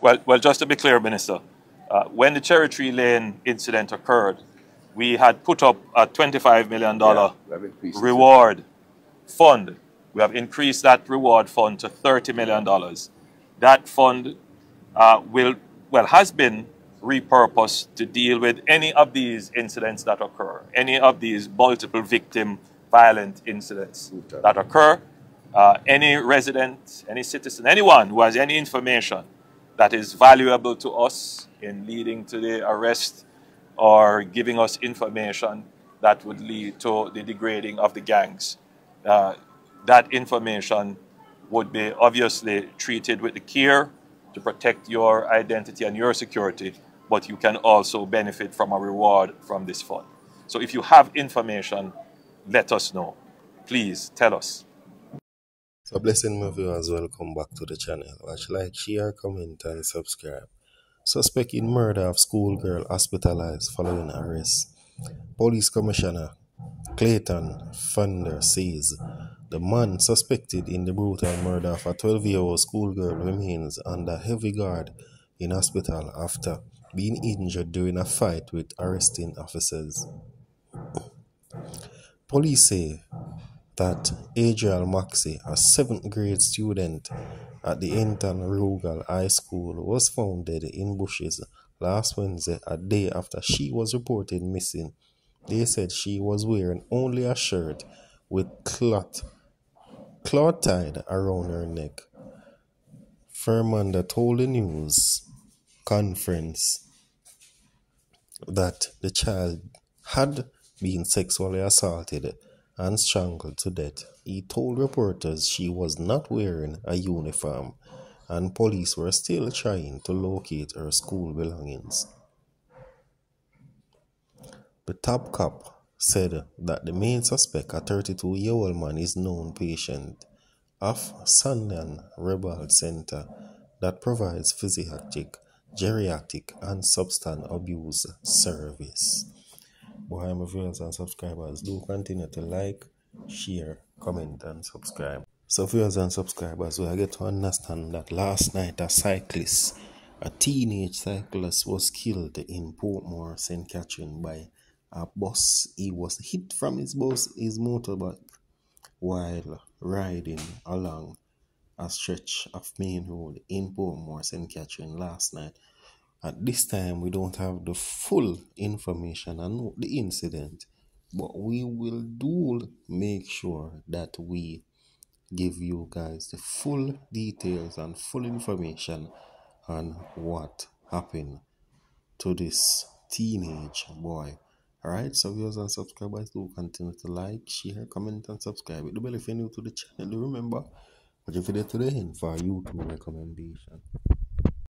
Well, well, just to be clear, Minister, uh, when the Cherry Tree Lane incident occurred, we had put up a $25 million Yeah, reward fund. We have increased that reward fund to $30 million. That fund uh, will, well, has been repurposed to deal with any of these incidents that occur, any of these multiple victim violent incidents Okay. that occur. Uh, any resident, any citizen, anyone who has any information that is valuable to us in leading to the arrest or giving us information that would lead to the degrading of the gangs. Uh, that information would be obviously treated with the care to protect your identity and your security, but you can also benefit from a reward from this fund. So if you have information, let us know. Please tell us. So blessing my viewers, welcome back to the channel. Watch like, share, comment and subscribe. Suspect in murder of schoolgirl hospitalized following arrest. Police Commissioner Clayton Fernander says the man suspected in the brutal murder of a 12-year-old schoolgirl remains under heavy guard in hospital after being injured during a fight with arresting officers. Police say that Adriel Moxey, a seventh grade student at the Anatol Rodgers High School, was found dead in bushes last Wednesday, a day after she was reported missing. They said she was wearing only a shirt with cloth, cloth tied around her neck. Fernander told the news conference that the child had been sexually assaulted and strangled to death. He told reporters she was not wearing a uniform and police were still trying to locate her school belongings. The top cop said that the main suspect, a 32 year old man, is known patient of Sandilands Rehab Center that provides physiatric, geriatric, and substance abuse service. My viewers and subscribers, do continue to like, share, comment, and subscribe. So, viewers and subscribers, we get to understand that last night a cyclist, a teenage cyclist, was killed in Portmore, St. Catherine, by a bus. He was hit from his bus, his motorbike, while riding along a stretch of main road in Portmore, St. Catherine last night. At this time, we don't have the full information and the incident, but we will do make sure that we give you guys the full details and full information on what happened to this teenage boy. Alright, so viewers and subscribers do continue to like, share, comment, and subscribe. Hit the if you're new to the channel. Remember, watch the video to the end for YouTube recommendation.